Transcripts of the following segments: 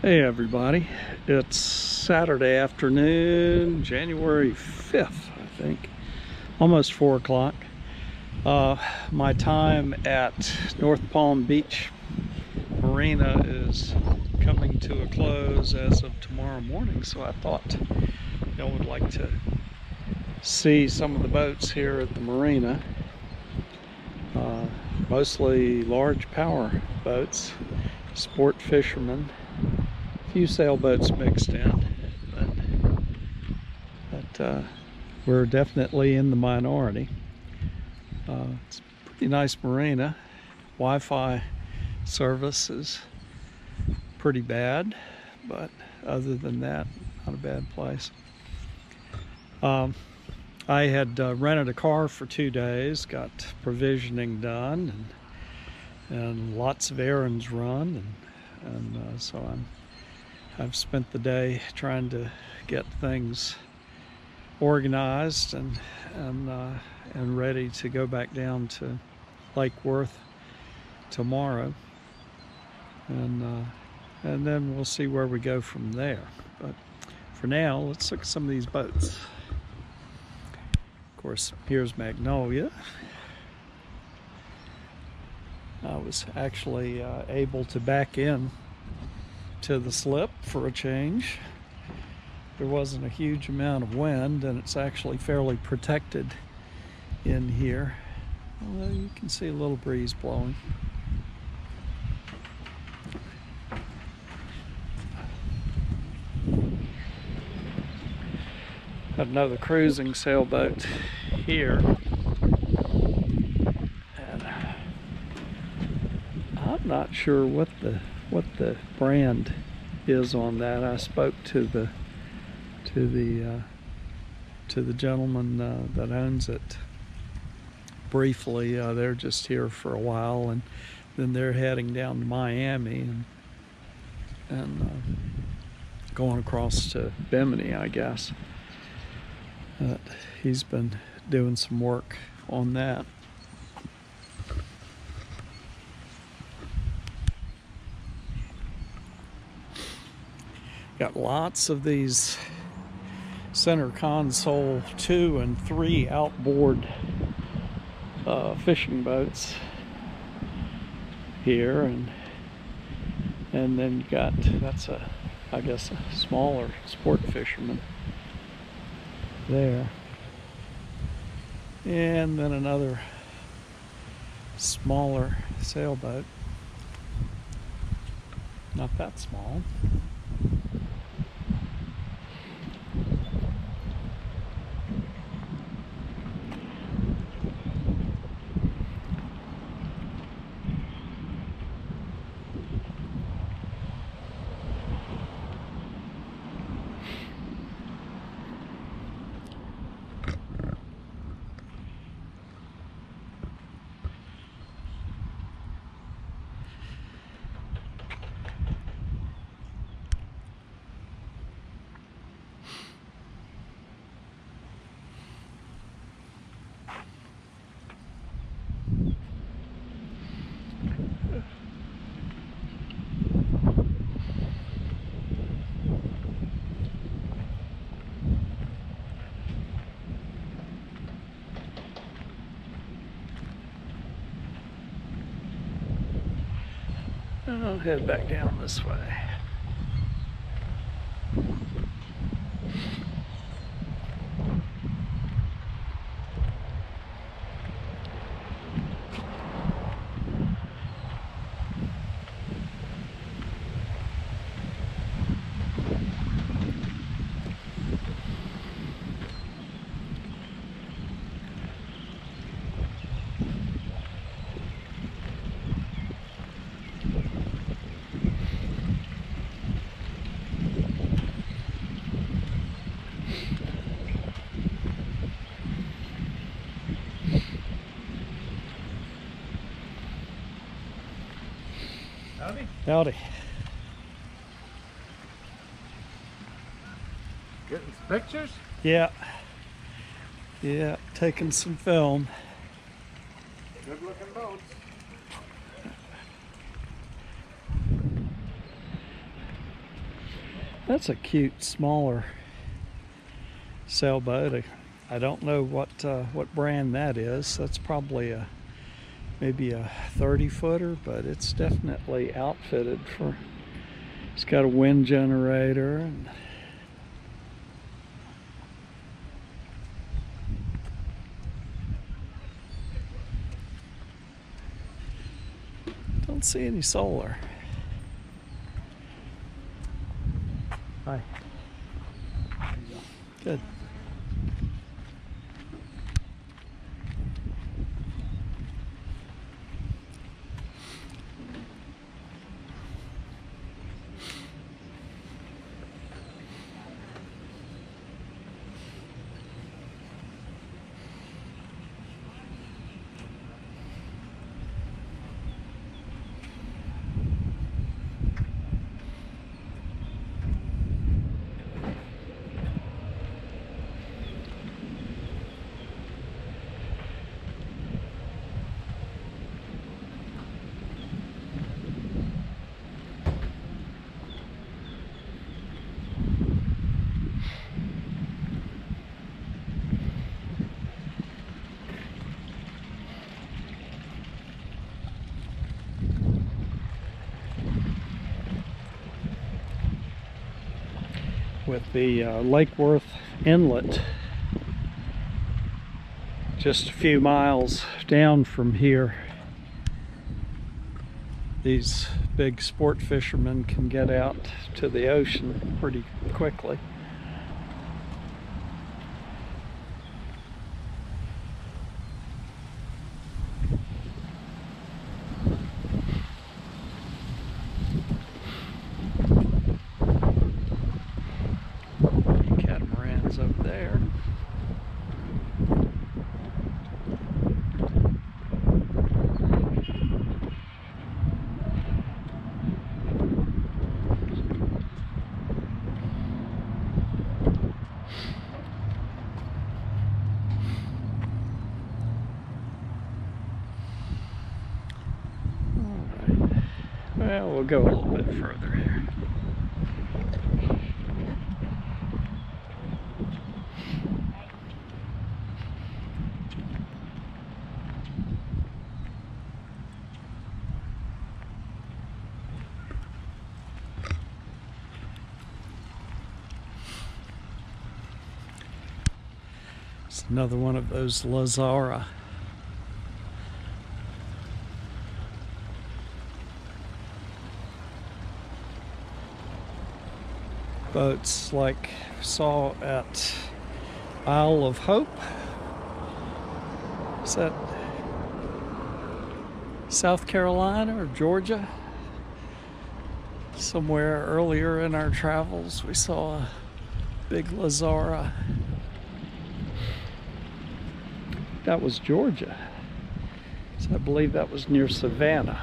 Hey everybody, it's Saturday afternoon, January 5th, I think, almost 4 o'clock. Uh, my time at North Palm Beach Marina is coming to a close as of tomorrow morning, so I thought y'all would like to see some of the boats here at the marina. Uh, mostly large power boats, sport fishermen few sailboats mixed in, but, but uh, we're definitely in the minority. Uh, it's a pretty nice marina. Wi-Fi service is pretty bad, but other than that, not a bad place. Um, I had uh, rented a car for two days, got provisioning done, and, and lots of errands run, and, and uh, so I'm I've spent the day trying to get things organized and and uh, and ready to go back down to Lake Worth tomorrow, and uh, and then we'll see where we go from there. But for now, let's look at some of these boats. Of course, here's Magnolia. I was actually uh, able to back in to the slip for a change. There wasn't a huge amount of wind and it's actually fairly protected in here. Although you can see a little breeze blowing. Another cruising sailboat here. And I'm not sure what the what the brand is on that. I spoke to the to the uh, to the gentleman uh, that owns it briefly. Uh, they're just here for a while, and then they're heading down to Miami and and uh, going across to Bimini, I guess. he's been doing some work on that. Got lots of these center console two and three outboard uh, fishing boats here and and then you got that's a I guess a smaller sport fisherman there. And then another smaller sailboat. Not that small I'll head back down this way. Howdy. Getting some pictures? Yeah. Yeah, taking some film. Good looking boats. That's a cute, smaller sailboat. I- I don't know what uh, what brand that is. That's probably a maybe a 30 footer, but it's definitely outfitted for. It's got a wind generator and. Don't see any solar. Hi. Good. With the uh, Lake Worth Inlet just a few miles down from here. These big sport fishermen can get out to the ocean pretty quickly. Catamarans over there. All right. Well, go a little bit further here. It's another one of those Lazzara. Boats like saw at Isle of Hope. Is that South Carolina or Georgia? Somewhere earlier in our travels, we saw a big Lazzara. That was Georgia. So I believe that was near Savannah.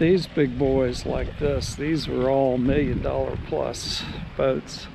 These big boys like this, these were all million dollar plus boats.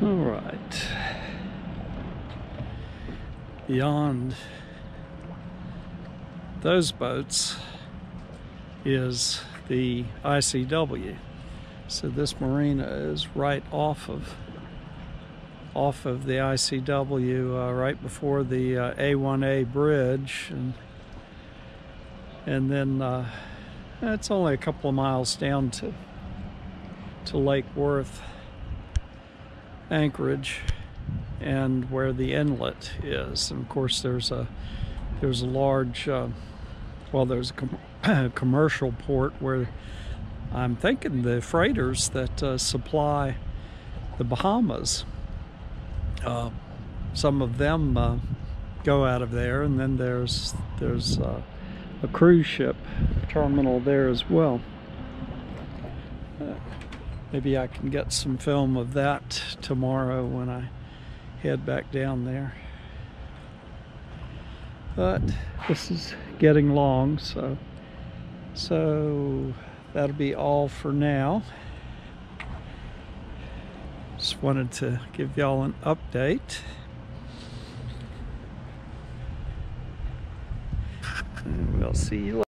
All right. Beyond those boats is the ICW. So this marina is right off of off of the ICW, uh, right before the uh, A1A bridge, and and then uh, It's only a couple of miles down to to Lake Worth, Anchorage, and where the inlet is. And of course, there's a there's a large, uh, well, there's a com- commercial port where I'm thinking the freighters that uh, supply the Bahamas. Uh, some of them uh, go out of there, and then there's there's uh, a cruise ship terminal there as well. Maybe I can get some film of that tomorrow when I head back down there. But this is getting long, so so that'll be all for now. Just wanted to give y'all an update. And we'll see you later.